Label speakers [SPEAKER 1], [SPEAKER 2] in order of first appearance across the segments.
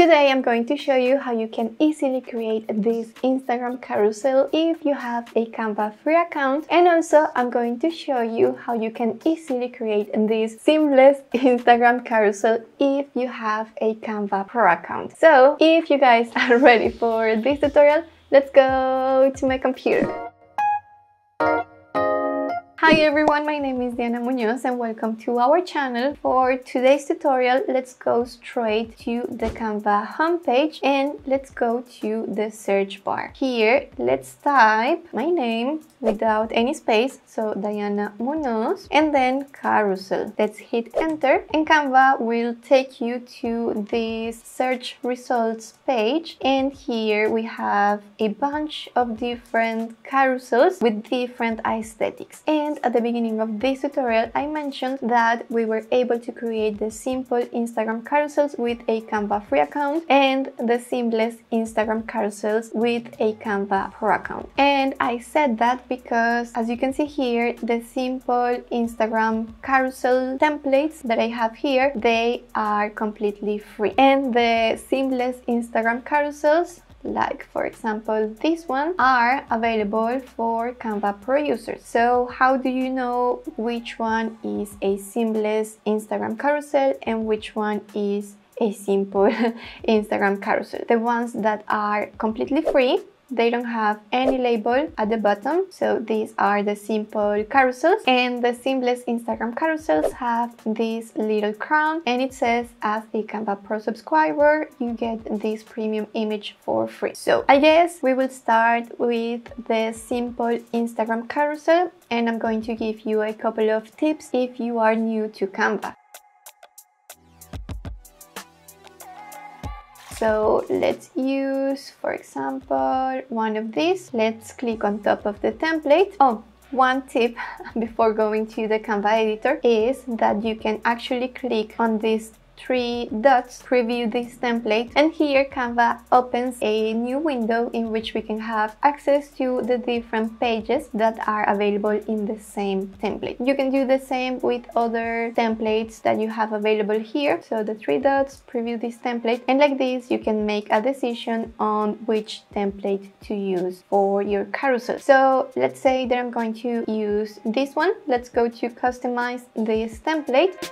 [SPEAKER 1] Today I'm going to show you how you can easily create this Instagram carousel if you have a Canva free account and also I'm going to show you how you can easily create this seamless Instagram carousel if you have a Canva Pro account. So if you guys are ready for this tutorial, let's go to my computer. Hi everyone, my name is Diana Munoz and welcome to our channel. For today's tutorial, let's go straight to the Canva homepage and let's go to the search bar. Here, let's type my name without any space, so Diana Munoz, and then carousel. Let's hit enter and Canva will take you to this search results page and here we have a bunch of different carousels with different aesthetics. And at the beginning of this tutorial I mentioned that we were able to create the simple Instagram carousels with a Canva free account and the seamless Instagram carousels with a Canva pro account. And I said that because as you can see here, the simple Instagram carousel templates that I have here, they are completely free. And the seamless Instagram carousels like for example this one are available for Canva Pro users. So how do you know which one is a seamless Instagram carousel and which one is a simple Instagram carousel? The ones that are completely free they don't have any label at the bottom, so these are the simple carousels. And the seamless Instagram carousels have this little crown and it says as a Canva Pro subscriber, you get this premium image for free. So I guess we will start with the simple Instagram carousel and I'm going to give you a couple of tips if you are new to Canva. So let's use, for example, one of these. Let's click on top of the template. Oh, one tip before going to the Canva editor is that you can actually click on this three dots preview this template and here Canva opens a new window in which we can have access to the different pages that are available in the same template. You can do the same with other templates that you have available here. So the three dots preview this template and like this you can make a decision on which template to use for your carousel. So let's say that I'm going to use this one. Let's go to customize this template.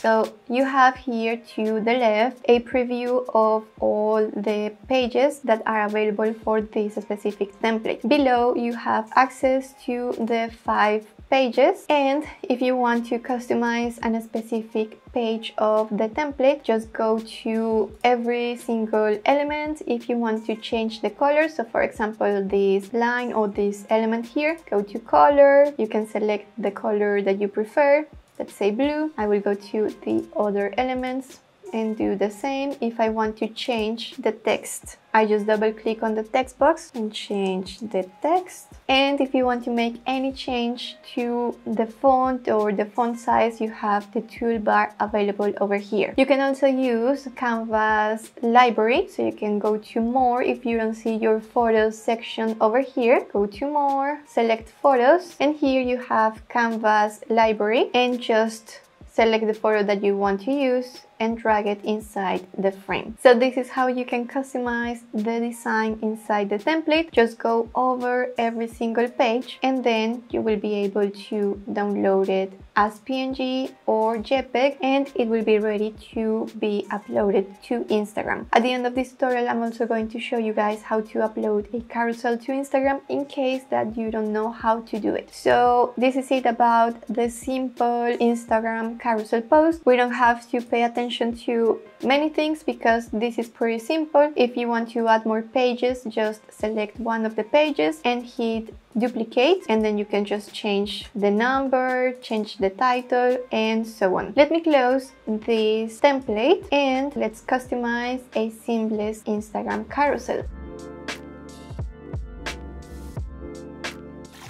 [SPEAKER 1] So you have here to the left a preview of all the pages that are available for this specific template. Below you have access to the five pages. And if you want to customize a specific page of the template just go to every single element if you want to change the color. So for example this line or this element here go to color. You can select the color that you prefer let's say blue. I will go to the other elements and do the same if I want to change the text. I just double click on the text box and change the text. And if you want to make any change to the font or the font size, you have the toolbar available over here. You can also use Canva's library, so you can go to more if you don't see your photos section over here. Go to more, select photos, and here you have Canva's library and just select the photo that you want to use and drag it inside the frame. So this is how you can customize the design inside the template. Just go over every single page and then you will be able to download it as PNG or JPEG and it will be ready to be uploaded to Instagram. At the end of this tutorial I'm also going to show you guys how to upload a carousel to Instagram in case that you don't know how to do it. So this is it about the simple Instagram carousel post. We don't have to pay attention to many things because this is pretty simple. If you want to add more pages, just select one of the pages and hit duplicate and then you can just change the number, change the title and so on. Let me close this template and let's customize a seamless Instagram carousel.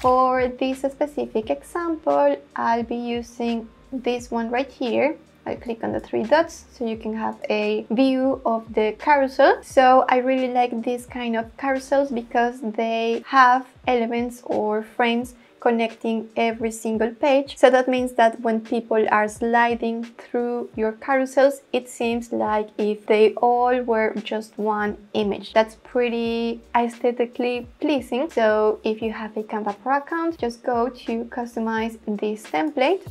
[SPEAKER 1] For this specific example, I'll be using this one right here I click on the three dots so you can have a view of the carousel. So I really like this kind of carousels because they have elements or frames connecting every single page. So that means that when people are sliding through your carousels, it seems like if they all were just one image. That's pretty aesthetically pleasing. So if you have a Canva Pro account, just go to customize this template.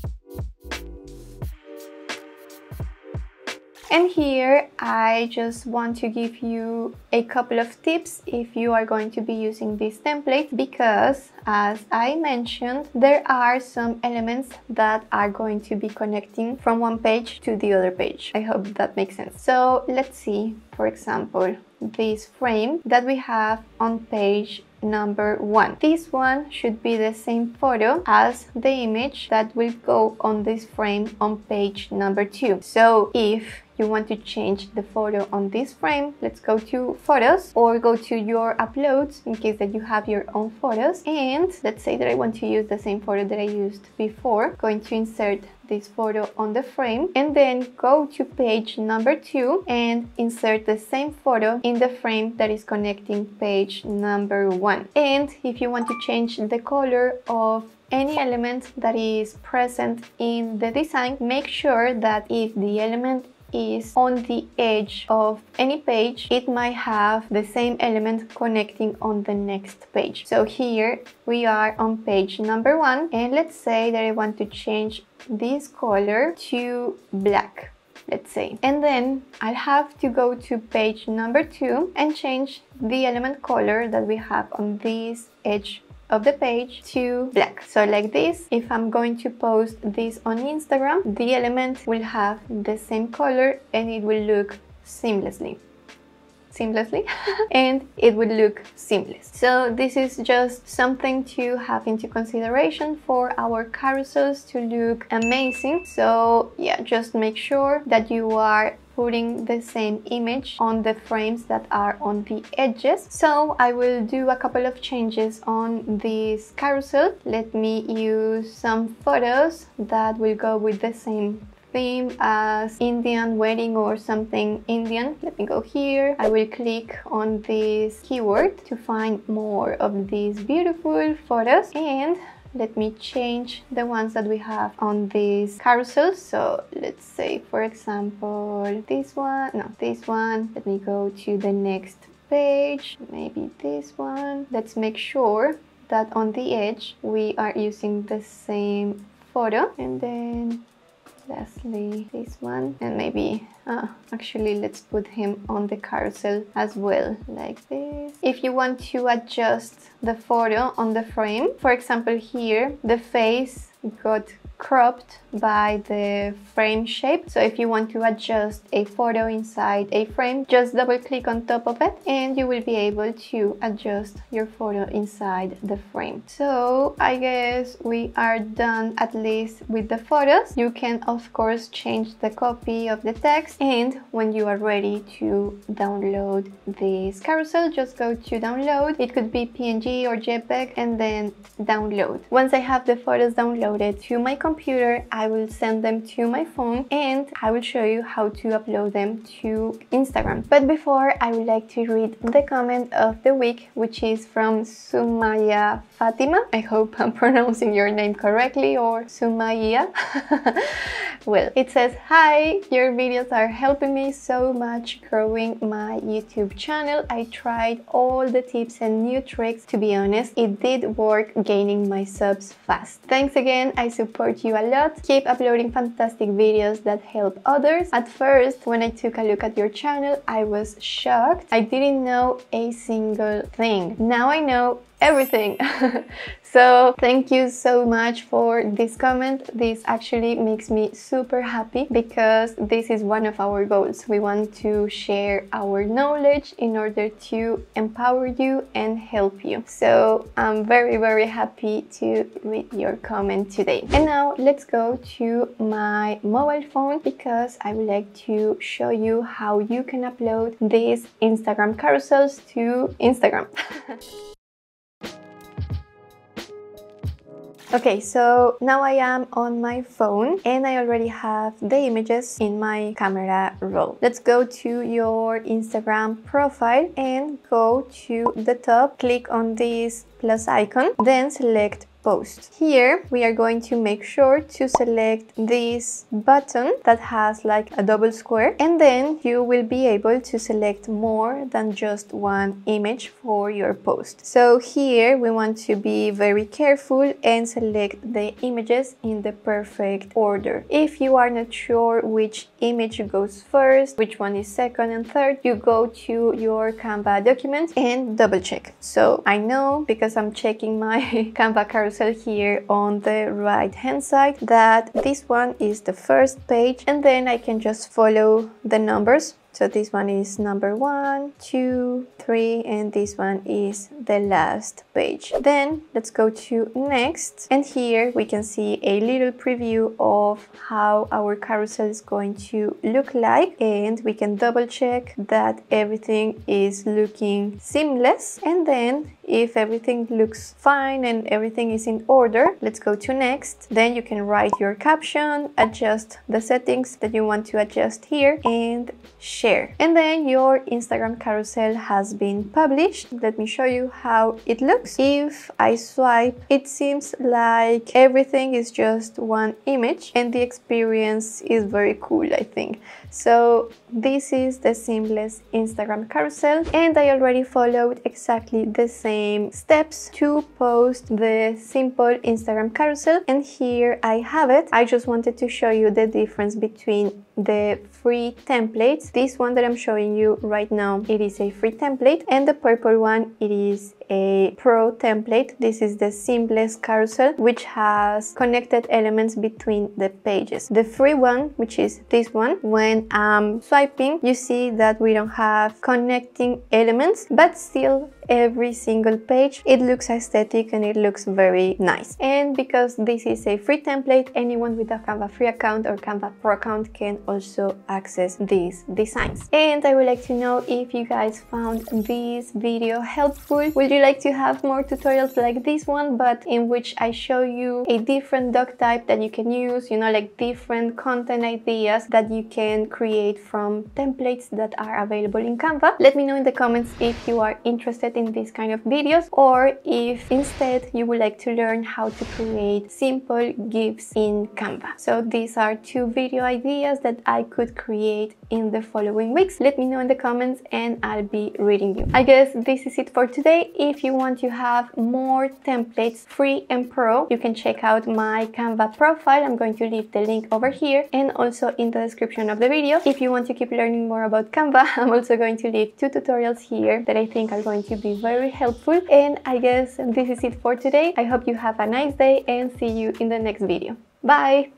[SPEAKER 1] And here I just want to give you a couple of tips if you are going to be using this template because as I mentioned there are some elements that are going to be connecting from one page to the other page. I hope that makes sense. So let's see for example this frame that we have on page number one. This one should be the same photo as the image that will go on this frame on page number two. So if you want to change the photo on this frame, let's go to photos or go to your uploads in case that you have your own photos. And let's say that I want to use the same photo that I used before, going to insert this photo on the frame and then go to page number two and insert the same photo in the frame that is connecting page number one. And if you want to change the color of any element that is present in the design, make sure that if the element is on the edge of any page, it might have the same element connecting on the next page. So here we are on page number one and let's say that I want to change this color to black let's say. And then I'll have to go to page number two and change the element color that we have on this edge of the page to black. So like this, if I'm going to post this on Instagram, the element will have the same color and it will look seamlessly seamlessly and it would look seamless. So this is just something to have into consideration for our carousels to look amazing. So yeah, just make sure that you are putting the same image on the frames that are on the edges. So I will do a couple of changes on this carousel. Let me use some photos that will go with the same theme as Indian wedding or something Indian. Let me go here. I will click on this keyword to find more of these beautiful photos. And let me change the ones that we have on this carousel so let's say for example this one no this one. Let me go to the next page. Maybe this one. Let's make sure that on the edge we are using the same photo. And then lastly this one. And maybe uh, actually let's put him on the carousel as well like this. If you want to adjust the photo on the frame for example here the face got cropped by the frame shape. So if you want to adjust a photo inside a frame just double click on top of it and you will be able to adjust your photo inside the frame. So I guess we are done at least with the photos. You can of course change the copy of the text. And when you are ready to download this carousel just go to download. It could be PNG or JPEG and then download. Once I have the photos downloaded to my computer I will send them to my phone and I will show you how to upload them to Instagram. But before I would like to read the comment of the week which is from Sumaya Fatima. I hope I'm pronouncing your name correctly or Sumaya. well, it says, Hi, your videos are helping me so much growing my YouTube channel. I tried all the tips and new tricks. To be honest, it did work gaining my subs fast. Thanks again, I support you a lot. Keep uploading fantastic videos that help others. At first, when I took a look at your channel, I was shocked. I didn't know a single thing. Now I know everything. so thank you so much for this comment. This actually makes me super happy because this is one of our goals. We want to share our knowledge in order to empower you and help you. So I'm very, very happy to read your comment today. And now let's go to my mobile phone because I would like to show you how you can upload these Instagram carousels to Instagram. Okay, so now I am on my phone and I already have the images in my camera roll. Let's go to your Instagram profile and go to the top, click on this plus icon, then select post. Here we are going to make sure to select this button that has like a double square and then you will be able to select more than just one image for your post. So here we want to be very careful and select the images in the perfect order. If you are not sure which image goes first, which one is second and third, you go to your Canva document and double check. So I know because I'm checking my Canva carousel here on the right hand side that this one is the first page and then I can just follow the numbers so this one is number one, two, three, and this one is the last page. Then let's go to next. And here we can see a little preview of how our carousel is going to look like. And we can double check that everything is looking seamless. And then if everything looks fine and everything is in order, let's go to next. Then you can write your caption, adjust the settings that you want to adjust here and share. And then your Instagram carousel has been published. Let me show you how it looks. If I swipe, it seems like everything is just one image and the experience is very cool, I think. So this is the seamless Instagram carousel and I already followed exactly the same steps to post the simple Instagram carousel and here I have it. I just wanted to show you the difference between the free templates. This one that I'm showing you right now, it is a free template and the purple one, it is a pro template. This is the simplest carousel which has connected elements between the pages. The free one, which is this one, when I'm swiping, you see that we don't have connecting elements, but still every single page. It looks aesthetic and it looks very nice. And because this is a free template, anyone with a Canva free account or Canva Pro account can also access these designs. And I would like to know if you guys found this video helpful. Would you like to have more tutorials like this one, but in which I show you a different doc type that you can use, you know, like different content ideas that you can create from templates that are available in Canva? Let me know in the comments if you are interested in this kind of videos or if instead you would like to learn how to create simple GIFs in Canva. So these are two video ideas that I could create in the following weeks. Let me know in the comments and I'll be reading you. I guess this is it for today. If you want to have more templates free and pro, you can check out my Canva profile. I'm going to leave the link over here and also in the description of the video. If you want to keep learning more about Canva, I'm also going to leave two tutorials here that I think are going to be very helpful. And I guess this is it for today. I hope you have a nice day and see you in the next video. Bye!